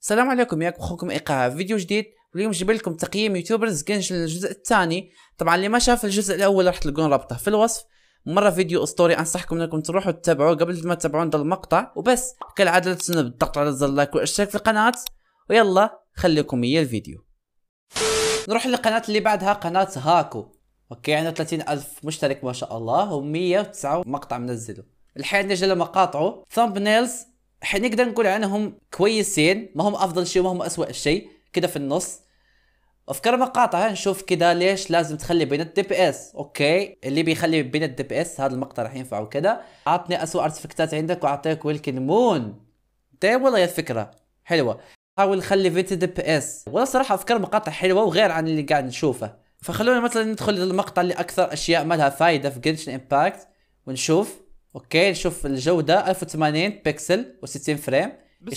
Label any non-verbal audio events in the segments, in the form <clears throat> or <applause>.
السلام عليكم وياكم اخوكم إيقاع فيديو جديد. واليوم جايب لكم تقييم YouTubers Genshin الجزء الثاني. طبعا اللي ما شاف الجزء الأول راح تلقون رابطة في الوصف. مرة فيديو أسطوري أنصحكم إنكم تروحوا تتابعوه قبل ما تتابعون ذا المقطع. وبس كالعادة لا تنسوا بالضغط على زر ال like والاشتراك في القناة. ويلا خليكم ويا الفيديو. نروح للقناة اللي بعدها قناة هاكو. okay عندنا 30 ألف مشترك ما شاء الله و109 مقطع منزله. الحين نجي لمقاطعه. thumbnails. نقدر نقول عنهم كويسين ما هم أفضل شيء وما هم اسوء شيء. كده في النص. أفكار مقاطع نشوف كده ليش لازم تخلي Bennett DPS okay اللي بيخلي Bennett DPS هذا المقطع راح ينفع وكده. أعطني اسوء ارتفكتات عندك وأعطيك Welkin Moon طيب والله يا الفكرة. حلوة. حاول خلي فيت DPS والله صراحة أفكار مقاطع حلوة وغير عن اللي قاعد نشوفه. فخلونا مثلا ندخل للمقطع اللي أكثر أشياء ما لها فايدة في Genshin Impact ونشوف. okay نشوف الجوده 1080 بكسل و60 frame.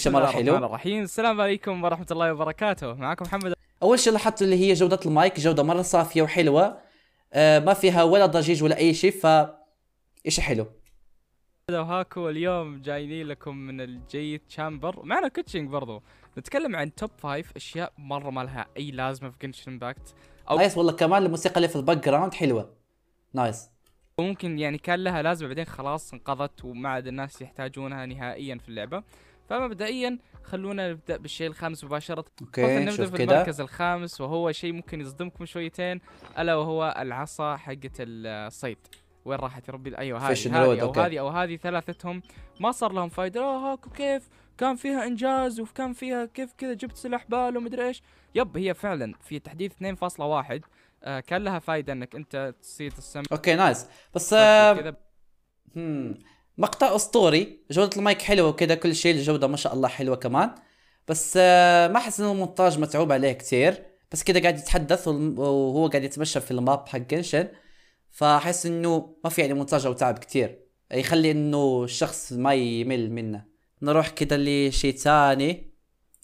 مرة حلو. الرحمن الرحيم. السلام عليكم ورحمة الله وبركاته. معكم محمد. أول شيء لاحظت اللي هي جودة المايك جودة مرة صافية وحلوة. آه ما فيها ولا ضجيج ولا أي شيء ف إيش حلو؟ وهاكو اليوم جايين لكم من ال Jade Chamber معنا Keqing برضو. نتكلم عن top five أشياء مرة ما لها أي لازمة في Genshin Impact oh nice والله كمان الموسيقى اللي في ال background حلوة. nice. ممكن يعني كان لها لازمة بعدين خلاص انقضت وما عاد الناس يحتاجونها نهائيا في اللعبة. فمبدئيا خلونا نبدأ بالشيء الخامس مباشرة. okay نبدأ في المركز الخامس وهو شيء ممكن يصدمكم شويتين ألا وهو العصا حقت الصيد. وين راحت يا ربي؟ أيوه هذه هذه أو. هذه أو هذه ثلاثتهم. ما صار لهم فايدة. آه كيف؟ كان فيها إنجاز وكان فيها كيف كذا جبت سلاح بال ومدري إيش. yep هي فعلا في تحديث 2.1 آه كان لها فايدة إنك أنت تصيد السمك. okay nice. بس آه. مقطع أسطوري. جوده المايك حلوة وكذا كل شيء الجودة ما شاء الله حلوة كمان. بس آه ما أحس إنه المونتاج متعوب عليه كتير. بس كذا قاعد يتحدث وهو قاعد يتمشى في ال map حق Genshin فأحس إنه ما في يعني مونتاج أو تعب كتير. يخلي إنه الشخص ما يمل منه. نروح كده لشيء ثاني.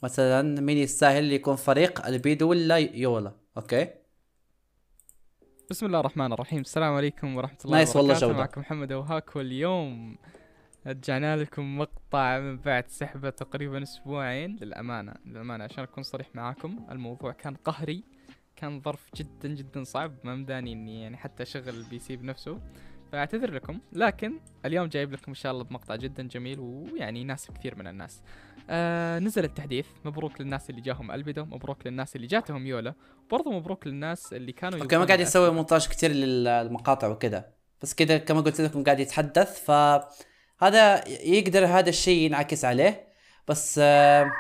مثلا مين يستاهل يكون فريق Albedo ولا Eula؟ okay. بسم الله الرحمن الرحيم. السلام عليكم ورحمة الله nice والله وبركاته. جودة. معكم محمد أو هاكو واليوم رجعنا لكم مقطع من بعد سحبة تقريبا أسبوعين للأمانة. للأمانة عشان أكون صريح معاكم الموضوع كان قهري كان ظرف جدا جدا صعب ما مداني إني يعني حتى أشغل ال PC بنفسه. فأعتذر لكم لكن اليوم جايب لكم إن شاء الله بمقطع جدا جميل ويعني يناسب كثير من الناس. آه نزل التحديث مبروك للناس اللي جاهم البيدو مبروك للناس اللي جاتهم يولا برضو مبروك للناس اللي كانوا okay ما قاعد. يسوي مونتاج كتير للمقاطع وكذا. بس كذا كما قلت لكم قاعد يتحدث فهذا يقدر هذا الشيء ينعكس عليه. بس آه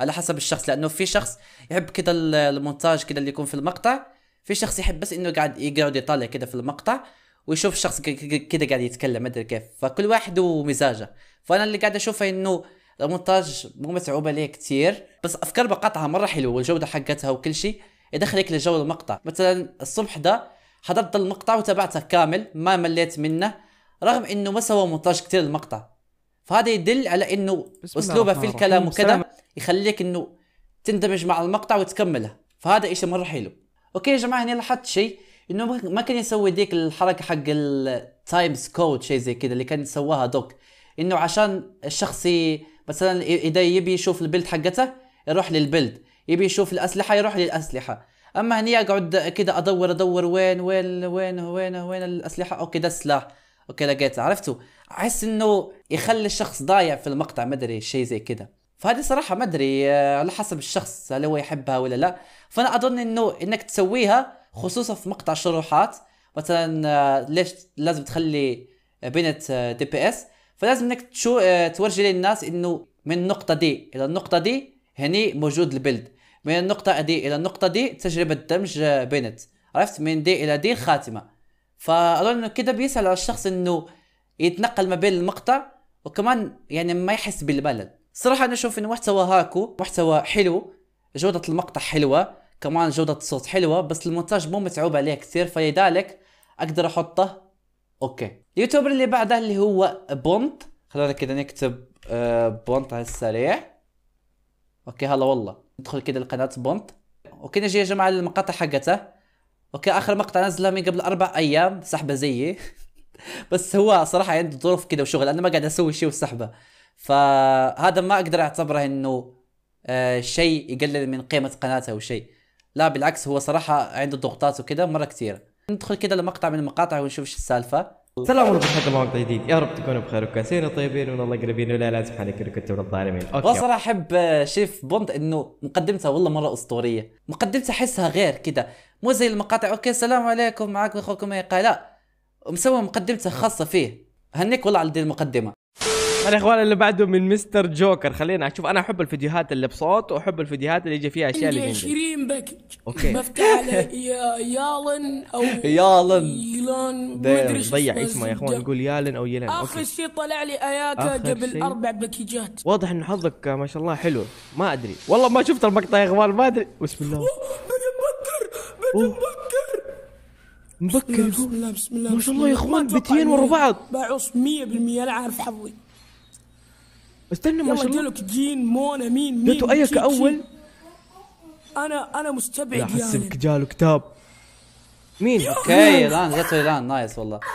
على حسب الشخص لأنه في شخص يحب كذا ال- المونتاج كذا اللي يكون في المقطع في شخص يحب بس إنه قاعد يقعد يطالع كذا في المقطع. ويشوف شخص ك- ك- كذا قاعد يتكلم ما أدري كيف. فكل واحد ومزاجه. فأنا اللي قاعد أشوفه إنه المونتاج مو متعوب عليه كتير بس أفكار مقاطعها مرة حلوة والجودة حقتها وكل شيء. يدخلك لجو المقطع. مثلا الصبح ده حضرت المقطع وتابعته كامل ما مليت منه رغم إنه ما سوى مونتاج كتير للمقطع. فهذا يدل على إنه أسلوبه في الكلام. وكذا يخليك إنه تندمج مع المقطع وتكمله. فهذا إشي مرة حلو. okay يا جماعة هنا لاحظت شيء. إنه ما- كان يسوي ديك الحركة حق ال time code شيء زي كذا اللي كان سواها دوك. إنه عشان الشخص مثلا إذا يبي يشوف ال build حقته يروح لل build يبي يشوف الأسلحة يروح للأسلحة. أما هني اقعد كذا أدور أدور وين وين وين وين وين الأسلحة؟ okay ده السلاح. okay لقيته. عرفتوا أحس إنه يخلي الشخص ضايع في المقطع ما أدري شيء زي كذا. فهذه صراحة ما أدري على حسب الشخص هل هو يحبها ولا لا. فأنا أظن إنه إنك تسويها خصوصا في مقطع شروحات. مثلا آه، ليش لازم تخلي بينيت DPS فلازم إنك تشو آه، تورجي للناس إنه من النقطة دي إلى النقطة دي هني موجود ال build. من النقطة دي إلى النقطة دي تجربة damage آه، بينيت عرفت؟ من دي إلى دي الخاتمة فأظن إنه كده بيسهل على الشخص إنه يتنقل ما بين المقطع وكمان يعني ما يحس بالملل. صراحة أنا أشوف إنه محتوى هاكو محتوى حلو جودة المقطع حلوة. كمان جودة الصوت حلوة بس المونتاج مو متعوب عليه كثير فلذلك أقدر أحطه. okay. ال YouTuber اللي بعده اللي هو بونت. خلونا كده نكتب آه، بونت على السريع. okay هلا والله. ندخل كده لقناة بونت. okay نجي يا جماعة للمقاطع حقته. okay آخر مقطع نزله من قبل أربع أيام سحبة زيي. <laughs> بس هو صراحة عنده ظروف كده وشغل أنا ما قاعد أسوي شيء وسحبه فهذا ما أقدر أعتبره إنه آه شيء يقلل من قيمة قناته أو شيء. لا بالعكس هو صراحة عنده ضغوطات وكذا مرة كثيرة. ندخل كذا لمقطع من المقاطع ونشوف إيش السالفة. السلام عليكم حق مقطع جديد. يا رب تكونوا بخير وكويسين وطيبين ومن الله قريبين. ولا لا سبحانك انكم كنتم من الظالمين okay. صراحة أحب آه، شيء في بوند إنه مقدمتها والله مرة أسطورية. مقدمتها أحسها غير كذا. مو زي المقاطع أوكي السلام عليكم معكم أخوكم ايقا لا مسوي مقدمته خاصة فيه. هنيك والله على دي المقدمة. الاخوان اللي بعده من مستر جوكر. خلينا أشوف أنا أحب الفيديوهات اللي بصوت وأحب الفيديوهات اللي يجي فيها أشياء ليجندري 20 باكج أوكي. بفتح على يا يالن أو <laughs> يالن. إيش ضيع اسمه يا أخوان. يقول يالن أو يلن آخر أوكي شيء طلع لي اياكا قبل. أربع باكجات واضح إن حظك ما شاء الله حلو. ما أدري. والله ما شفت المقطع يا أخوان ما أدري. بسم الله. بدي مبكر بدي مبكر مبكر. بسم الله بسم الله ما شاء الله يا أخوان بيتين ورا بعض. بعوص 100% أنا عارف حظي. استنى ما يلا شاء الله. جين مونا مين مين جاتوا أيك. أول؟ أنا أنا مستبعد حسبك يعني. جاله كتاب. مين؟ أوكي الآن جاته الآن نايس والله. <laughs>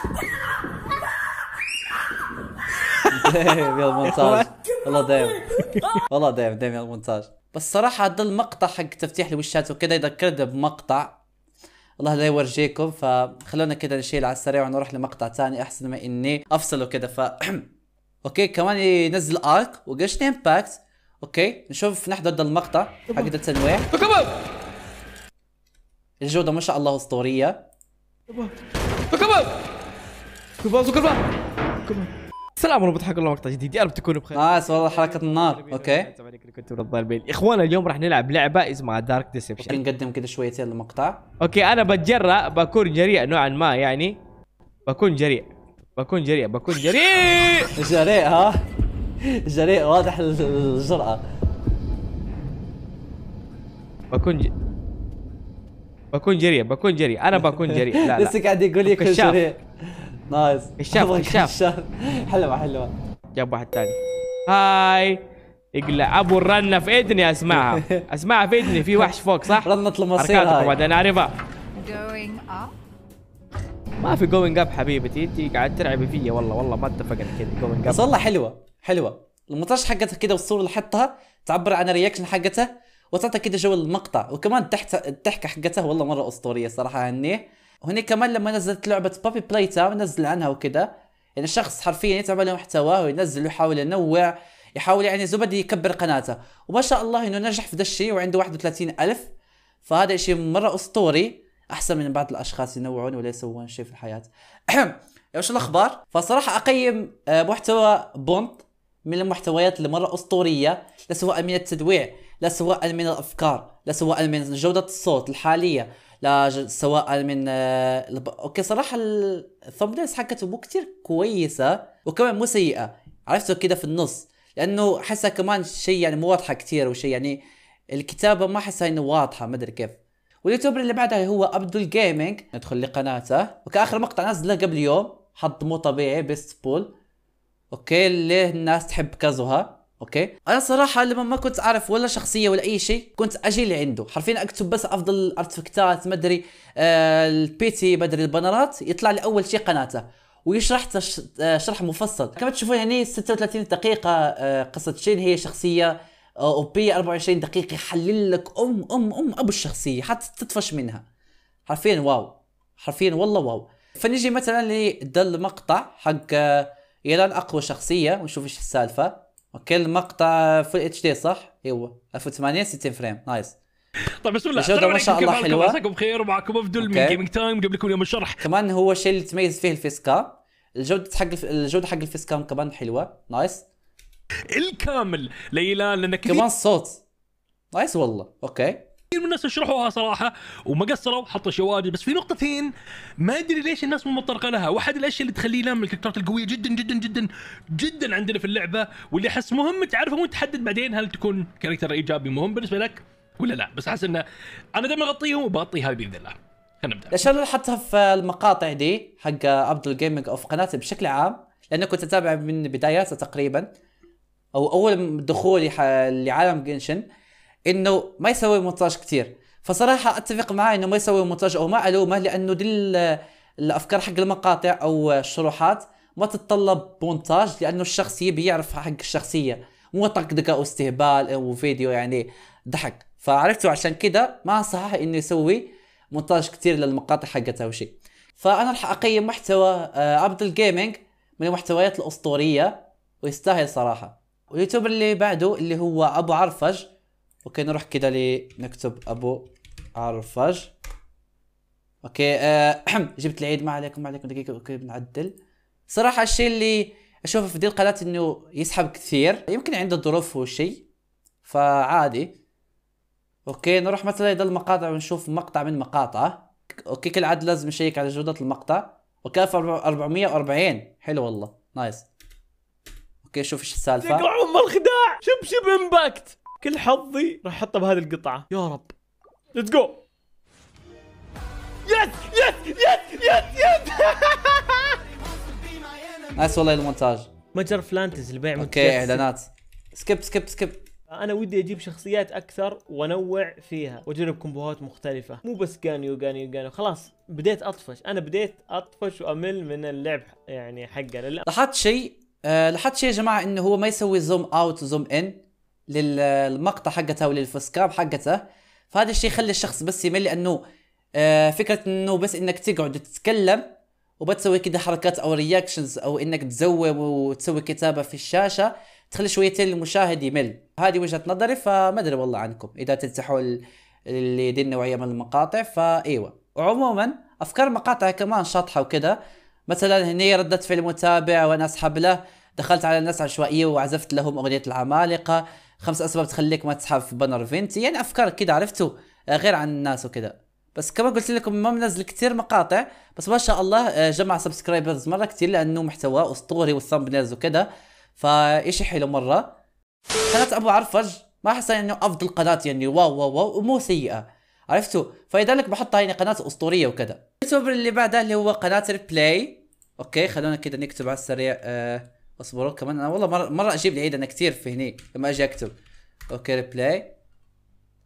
دايم يا المونتاج والله دايم. <laughs> والله دايم دايم يا المونتاج بس صراحة هذا المقطع حق تفتيح الويشات وكذا يذكرنا بمقطع. الله لا يورجيكم فخلونا كذا نشيل على السريع ونروح لمقطع ثاني أحسن ما إني أفصل وكذا ف <clears throat> okay كمان ينزل ارك وقنشن امباكت okay نشوف نحضر ده المقطع حق التنويع. الجودة ما شاء الله كمان السلام عليكم حق الله مقطع جديد. يا رب تكونوا بخير. nice والله حركة النار. okay. كنتوا من الظالمين اخوان اليوم راح نلعب لعبة اسمها Dark Deception نقدم كده شويتين المقطع. okay أنا بتجرأ بكون جريء نوعا ما يعني. بكون جريء. بكون جريء بكون جريء! جريء ها؟ جريء واضح الجرأة. بكون ج... بكون جريء بكون جريء. أنا بكون جريء. لا <laughs> لسه لا قاعد يقول لي كل. جريء. نايس. كشاف، كشاف. حلوة حلوة. جاب واحد ثاني هاي. اقلع أبو الرنة في اذني أسمعها. <laughs> أسمعها في اذني في وحش فوق صح؟ رنة المصير هاي. أنا اعرفها. ما في جوينج اب حبيبتي انت قاعد تلعبي فيا والله والله ما اتفقنا كذا جوينج بس اب والله حلوة حلوة. المونتاج حقتها كده والصورة اللي حطها تعبر عن الرياكشن حقته وتعطي كده جو المقطع. وكمان تحت الضحكة حقته والله مرة أسطورية صراحة هني وهني كمان لما نزلت لعبة Poppy Playtime نزل عنها وكده. يعني الشخص حرفيا يتعب على محتواه وينزل ويحاول ينوع يحاول يعني زبد يكبر قناته. وما شاء الله إنه نجح في ذا الشيء وعنده 31 ألف. فهذا شيء مرة أسطوري. أحسن من بعض الأشخاص ينوعون ولا يسوون شيء في الحياة <clears throat> وش الأخبار؟ فصراحة أقيم آه، محتوى بونت من المحتويات اللي مرة أسطورية لا سواء من التنويع لا سواء من الأفكار لا سواء من جودة الصوت الحالية لا سواء من آه،. okay صراحة ال thumbnails حقته مو كتير كويسة وكمان مو سيئة عرفته كده في النص لأنه حسها كمان شيء يعني مو واضحة كتير وشيء يعني الكتابة ما أحسها إنه واضحة ما أدري كيف وال YouTuber اللي بعدها هو عبدول Gaming ندخل لقناته. وكآخر مقطع نزله قبل يوم. حط مو طبيعي best pull okay ليه الناس تحب كازوها؟ okay. أنا صراحة لما ما كنت أعرف ولا شخصية ولا أي شيء كنت أجي لعنده حرفيا أكتب بس أفضل الارتفكتات ما أدري آه البيتي ما أدري البنرات يطلع لي أول شيء قناته. ويشرح. آه شرح مفصل. كما تشوفون هني 36 دقيقة آه قصة شين هي شخصية. آه أوبية 24 دقيقة يحلل لك أم أم أم أبو الشخصية حتى تطفش منها. حرفيا wow. حرفيا والله wow. فنجي مثلا لده المقطع حق آه، يلان أقوى شخصية ونشوف إيش السالفة. أوكي المقطع full HD صح؟ أيوه. 1080 60 frame. nice. طيب بسم الله. الجودة ما شاء الله؟ حلوة. عساكم بخير ومعكم عبدل من. Gaming Time قبل لكم يوم الشرح. كمان هو الشيء اللي تميز فيه ال face cam الجودة حق. الجودة حق ال face cam كمان حلوة. nice. الكامل. ليلان لأن كثير كمان الصوت nice والله. أوكي. من الناس شرحوها صراحة وما قصروا حطوا شواهد بس في نقطتين ما أدري ليش الناس مو متطرقة لها. واحد الأشياء اللي تخليه يلان من الكاركترات القوية جدا جدا جدا جدا عندنا في اللعبة واللي أحس مهم تعرفه وانت تحدد بعدين هل تكون character إيجابي مهم بالنسبة لك ولا لا. بس أحس انه أنا دائما اغطيهم وبغطي هذه بإذن الله. خلينا نبدأ. اللي حطها في المقاطع دي حق عبد الجيمنج أو في قناتي بشكل عام لأنه كنت أتابع من بداياتها تقريبا. أو أول دخولي لعالم جنشن إنه ما يسوي مونتاج كتير. فصراحة أتفق معاه إنه ما يسوي مونتاج أو ما ألومه لأنه دي ال- الأفكار حق المقاطع أو الشروحات ما تتطلب مونتاج لأنه الشخص يبي يعرف حق الشخصية. مو طقطقه واستهبال وفيديو يعني ضحك. فعرفتوا عشان كده ما صح إنه يسوي مونتاج كتير للمقاطع حقته أو شيء. فأنا راح أقيم محتوى آه، عبد الجيمنج من المحتويات الأسطورية ويستاهل صراحة. وال YouTuber اللي بعده اللي هو أبو عرفج. أوكي نروح كده نكتب أبو عرفج. أوكي آه <clears throat> جبت العيد ما عليكم ما عليكم دقيقة أوكي بنعدل. صراحة الشيء اللي أشوفه في دي القناة إنه يسحب كثير. يمكن عنده ظروف وشيء فعادي. أوكي نروح مثلا إلى المقاطع ونشوف مقطع من مقاطعه أوكي كالعاده لازم نشيك على جودة المقطع. أوكي 440 حلو والله. nice. أوكي شوف إيش السالفة. تقع ام الخداع. شبشب امباكت كل حظي راح أحطه بهذه القطعة. يا رب. let's go yes yes yes yes yes nice والله المونتاج. متجر فلانتز لبيع أوكي إعلانات. skip skip skip أنا ودي أجيب شخصيات أكثر وأنوع فيها. وأجرب كومبوهات مختلفة. مو بس جانيو جانيو جانيو خلاص بديت أطفش. أنا بديت أطفش وأمل من اللعب يعني لا لاحظت شيء؟ آه لاحظت شيء يا جماعة إنه هو ما يسوي zoom out و zoom in للمقطع حقته ولل face cam حقته. فهذا الشيء يخلي الشخص بس يمل لأنه آه فكرة إنه بس إنك تقعد تتكلم وبتسوي كده حركات أو رياكشنز أو إنك تزوم وتسوي كتابة في الشاشة تخلي شويتين المشاهد يمل. هذه وجهة نظري فما أدري والله عنكم. إذا تنصحوا ال- اللي دي النوعيه من المقاطع فإيوه. وعموما أفكار مقاطع كمان شاطحة وكده. مثلا هني ردة فعل متابع وأنا أسحب له دخلت على الناس عشوائية وعزفت لهم أغنية العمالقة. خمس أسباب تخليك ما تسحب في banner فينتي. يعني أفكار كده عرفتوا؟ آه، غير عن الناس وكده. بس كما قلت لكم ما منزل كثير مقاطع بس ما شاء الله آه، جمع subscribers مرة كثير لأنه محتواه أسطوري وال thumbnails وكده. فإيش حلو مرة؟ قناة أبو عرفج ما أحس إنه أفضل قناة يعني wow wow wow ومو سيئة. عرفتوا؟ فلذلك بحطها يعني قناة أسطورية وكذا ال YouTuber اللي بعدها اللي هو قناة ريبلاي أوكي خلونا كده نكتب على السريع آه أصبروا كمان. أنا والله مره مرة أجيب العيد أنا كثير في هني لما أجي أكتب. أوكي ريبلاي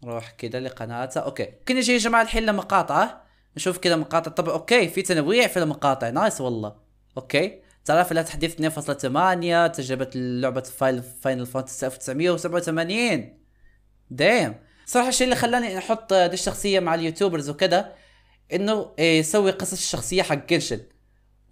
نروح كده لقناته أوكي. ممكن نجي يا جماعة الحين لمقاطعة. نشوف كده مقاطع. طبعا أوكي في تنويع في المقاطع. nice والله. أوكي. تعرف لها تحديث 2.8 تجربة لعبة فايل Final Fantasy 1987 دايم. صراحة الشيء اللي خلاني أحط دي الشخصية مع ال YouTubers وكذا إنه إيه، يسوي قصص الشخصية حق جنشن.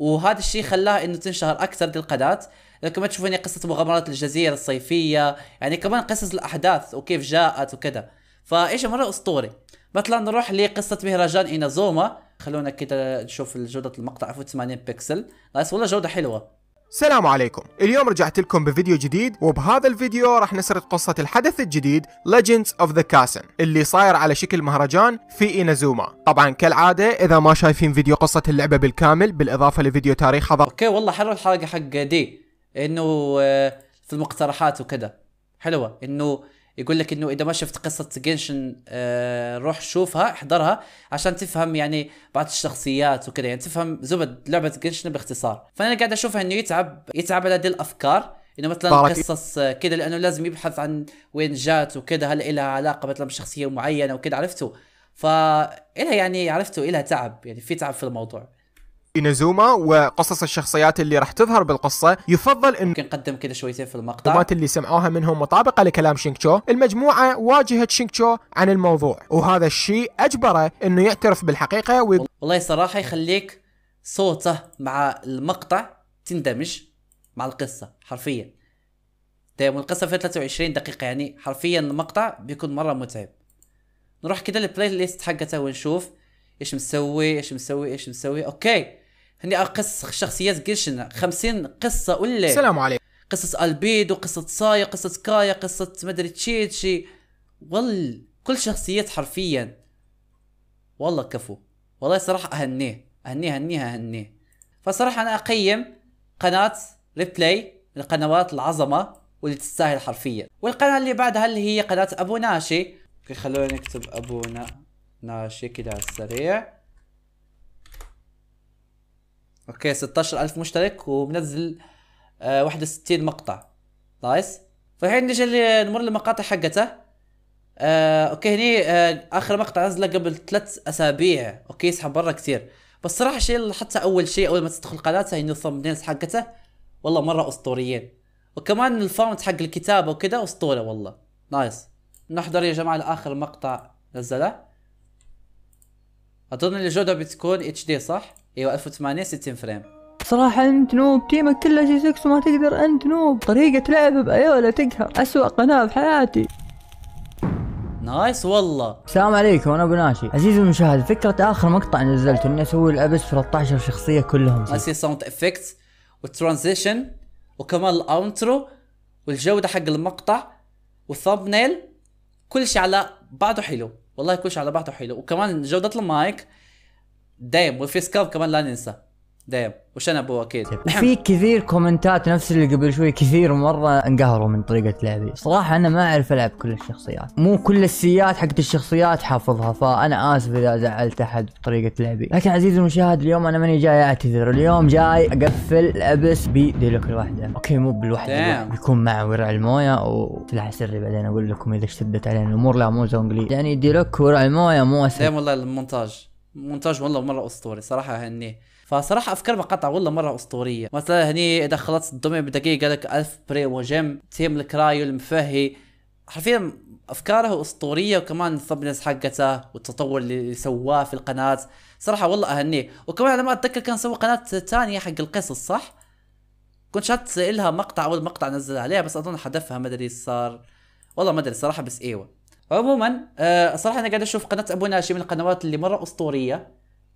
وهذا الشيء خلاها إنه تنشهر أكثر دي القناة لكن ما تشوفوني قصة مغامرات الجزيرة الصيفية يعني كمان قصص الأحداث وكيف جاءت وكذا. فإيش مرة أسطوري. مثلا نروح لقصة مهرجان إينازوما. خلونا كده نشوف جودة المقطع 1080 بكسل. nice والله جودة حلوة. السلام عليكم. اليوم رجعت لكم بفيديو جديد وبهذا الفيديو راح نسرد قصة الحدث الجديد Legends of the Castle اللي صاير على شكل مهرجان في إينازوما طبعا كالعادة إذا ما شايفين فيديو قصة اللعبة بالكامل بالإضافة لفيديو تاريخها ضغط أوكي والله حلو الحلقة حق دي إنه آه، في المقترحات وكذا. حلوة. إنه يقول لك إنه إذا ما شفت قصة جنشن آه روح شوفها احضرها عشان تفهم يعني بعض الشخصيات وكذا. يعني تفهم زبد لعبة جنشن باختصار. فأنا قاعد أشوفها إنه يتعب يتعب على دي الافكار إنه مثلا قصص آه، كذا لأنه لازم يبحث عن وين جات وكذا هل لها علاقة مثلا بشخصية معينة وكذا. عرفتوا فإلها يعني عرفتوا إلها تعب. يعني في تعب في الموضوع. إينازوما وقصص الشخصيات اللي راح تظهر بالقصة يفضل إن ممكن نقدم كذا شويتين في المقطع. المعلومات اللي سمعوها منهم مطابقة لكلام شينكشو. المجموعة واجهت شينكشو عن الموضوع وهذا الشيء أجبره أنه يعترف بالحقيقة ويقول والله صراحة يخليك صوته مع المقطع تندمج مع القصة حرفيا. طيب والقصة فيها 23 دقيقة يعني حرفيا المقطع بيكون مرة متعب. نروح كده لل playlist حقته ونشوف إيش مسوي إيش مسوي إيش مسوي. أوكي. هني قصص شخصيات جنشن 50 قصة ولا؟ السلام عليكم. قصص البيدو قصة صايا قصة كايا قصة مدري تشيتشي. وال كل شخصيات حرفيا. والله كفو. والله صراحة أهنيه. أهنيه أهنيه أهنيه. فصراحة أنا أقيم قناة ريبلاي من القنوات العظمة واللي تستاهل حرفيا. والقناة اللي بعدها اللي هي قناة أبو ناشي. خلونا نكتب أبو نا... ناشي كده على السريع. okay 16000 مشترك ومنزل آه 61 مقطع. nice؟ فالحين نجي نمر للمقاطع حقته. آه okay هني آه آخر مقطع نزله قبل ثلاث أسابيع. okay يسحب مرة كثير. بس صراحة الشيء اللي لاحظته أول شيء أول ما تدخل قناته إنه ال thumbnails حقته. والله مرة أسطوريين. وكمان ال font حق الكتابة وكده أسطورة والله. nice. نحضر يا جماعة لآخر مقطع نزله. أظن الجوده بتكون HD صح؟ أيوه 1080 60 frame. صراحة أنت noob team ك كله C6 وما تقدر أنت noob. طريقة لعب بايولا تقهر أسوأ قناة بحياتي nice والله. السلام عليكم أنا أبو ناشي. عزيزي المشاهد فكرة آخر مقطع نزلته إني أسوي ال Abyss 13 شخصية كلهم. nice sound effect وال transition وكمان ال intro والجودة حق المقطع وال thumbnail كل شيء على بعضه حلو. والله كل شيء على بعضه حلو. وكمان جودة المايك دايم وال face cam كمان لا ننسى. دايم. وشنبه أكيد. وفي كثير كومنتات نفس اللي قبل شوي كثير مرة انقهروا من طريقة لعبي. صراحة أنا ما أعرف ألعب كل الشخصيات. مو كل السيات حقت الشخصيات حافظها فأنا آسف إذا زعلت أحد بطريقة لعبي. لكن عزيزي المشاهد اليوم أنا ماني جاي أعتذر. اليوم جاي أقفل ال Abyss بديلوك الواحدة okay مو. الواحدة. بيكون معه ورع الموية وسلاح سري بعدين أقول لكم إذا اشتدت علينا. الأمور لا مو زونجلي. يعني ديلوك ورع الموية مو أسهل. والله المونتاج. المونتاج والله مرة أسطوري صراحة هني. فصراحة أفكار مقاطع والله مرة أسطورية. مثلا هني إذا خلصت الدمية بدقيقة لك ألف primogem team الكرايو المفهي. حرفيا أفكاره أسطورية وكمان ال thumbnails حقته والتطور اللي سواه في القناة. صراحة والله اهنيه وكمان على ما أتذكر كان سوى قناة ثانية حق القصص صح؟ كنت شات لها مقطع أول مقطع نزل عليها بس أظن حذفها ما إيش صار. والله ما أدري صراحة بس إيوه. عموما آه صراحة أنا قاعد أشوف قناة ابو ناشي من القنوات اللي مرة أسطورية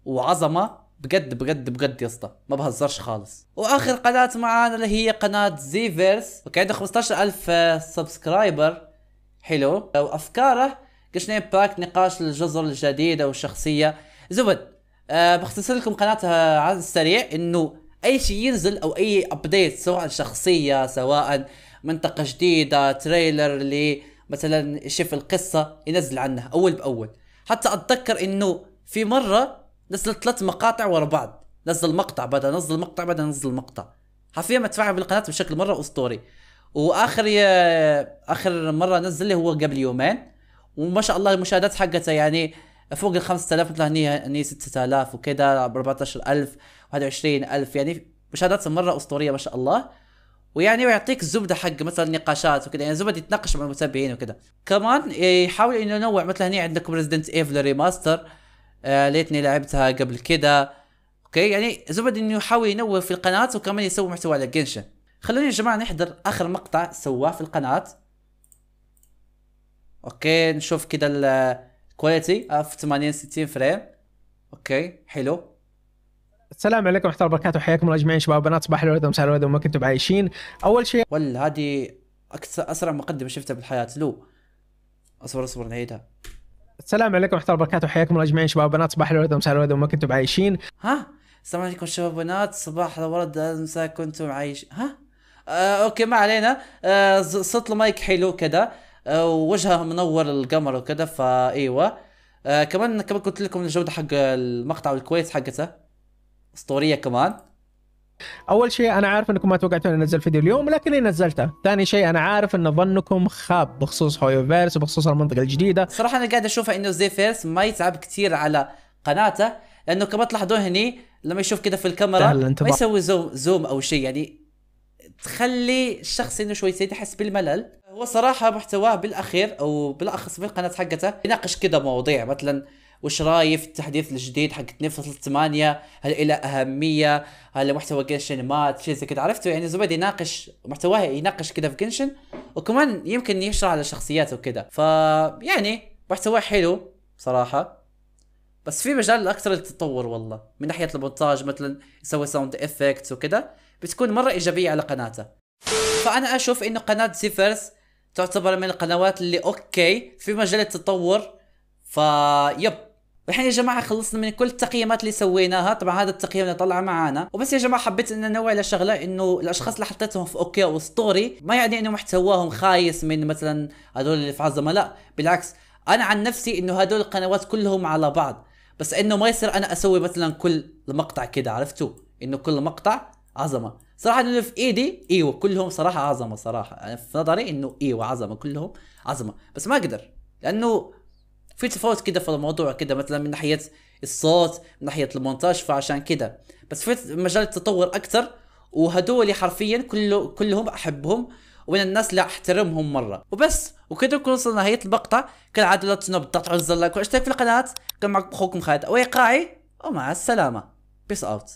وعظمة. بجد بجد بجد يا اسطى. ما بهزرش خالص. وآخر قناة معانا اللي هي قناة زي فيرس okay عنده 15000 آه، subscriber حلو. وأفكاره قنشن امباكت نقاش للجزر الجديدة والشخصية. زبد أه بختصر لكم قناتها على السريع إنه أي شيء ينزل أو أي update سواء شخصية سواء منطقة جديدة تريلر اللي مثلا يشوف القصة ينزل عنها أول بأول. حتى أتذكر إنه في مرة نزل ثلاث مقاطع ورا بعض. نزل مقطع بعدها نزل مقطع بعدها نزل مقطع. حرفيا متفاعل بالقناة بشكل مرة اسطوري وآخر آخر مرة نزل لي هو قبل يومين. وما شاء الله المشاهدات حقته يعني فوق ال 5000 مثل هني هني 6000 وكذا 14000 21000 يعني مشاهدات مرة اسطوريه ما شاء الله. ويعني يعطيك الزبده حق مثلا نقاشات وكذا يعني زبد يتناقش مع المتابعين وكذا. كمان يحاول إنه ينوع مثلا هني عندكم Resident Evil remaster آه ليتني لعبتها قبل كذا. okay؟ يعني زبد إنه يحاول ينوع في القناة وكمان يسوي محتوى على جنشن خلونا يا جماعة نحضر آخر مقطع سواه في القناة. okay؟ نشوف كده ال quality 1080 60 frame okay؟ حلو. السلام عليكم ورحمة الله وبركاته. حياكم الله أجمعين شباب. وبنات صباح الورد ومساء الورد وما كنتم عايشين أول شيء ولا هذه أكثر أسرع مقدمة شفتها بالحياة. لو. أصبر أصبر نعيدها السلام عليكم ورحمة الله وبركاته. حياكم الله أجمعين شباب. وبنات صباح الورد ومساء الورد وما كنتم عايشين ها؟ السلام عليكم شباب وبنات صباح الورد مساء كنتم عايش ها؟ آه okay ما علينا. آه صوت المايك حلو كده آه ووجهه منور القمر وكده فايوه آه كمان كمان قلت لكم الجودة حق المقطع والكويس حقته. اسطورية كمان. أول شيء أنا عارف أنكم ما توقعتوا اني انزل فيديو اليوم لكني نزلته. ثاني شيء أنا عارف أن ظنكم خاب بخصوص هويو فيرس وبخصوص المنطقة الجديدة. صراحة أنا قاعد اشوفها إنه زي فيرس ما يتعب كثير على قناته لأنه كما تلاحظون هني لما يشوف كده في الكاميرا ما. يسوي zoom zoom أو شيء. يعني تخلي الشخص إنه شويتين يحس بالملل. هو صراحة محتواه بالأخير أو بالأخص في القناه حقته يناقش كده مواضيع. مثلا وش رايي في التحديث الجديد حق 2.8 هل له أهمية؟ هل محتوى جنشن مات شيء زي كده عرفتوا يعني زبد يناقش محتواه يناقش كده في جنشن وكمان يمكن يشرح على الشخصيات وكده ف يعني محتواه حلو صراحة بس في مجال أكثر للتطور والله. من ناحية المونتاج مثلا يسوي sound effects وكده بتكون مرة إيجابية على قناته. فأنا أشوف إنه قناة زيفرز تعتبر من القنوات اللي okay في مجال التطور. فيب. الحين يا جماعة خلصنا من كل التقييمات اللي سويناها. طبعا هذا التقييم اللي طلع معانا. وبس يا جماعة حبيت إن انوه على شغلة إنه الأشخاص اللي حطيتهم في okay أو story ما يعني إنه محتواهم خايس من مثلا هذول اللي في عظمه لا بالعكس. أنا عن نفسي إنه هذول القنوات كلهم على بعض. بس إنه ما يصير أنا أسوي مثلا كل مقطع كده عرفتوا؟ إنه كل مقطع عظمه صراحة إنه في إيدي إيوه كلهم صراحة عظمه صراحة. أنا في نظري إنه إيوه عظمه كلهم عظمه بس ما أقدر لأنه في تفاوت كده في الموضوع كده مثلا من ناحية الصوت من ناحية المونتاج فعشان كده. بس في مجال التطور أكثر وهدول حرفيا كله كلهم أحبهم ومن الناس اللي أحترمهم مرة. وبس وكده نكون وصلنا نهايه المقطع كالعاده لا تنسوا بالضغط على الزر like واشترك في القناه كان معكم أخوكم خالد أويقاعي. ومع السلامة. peace out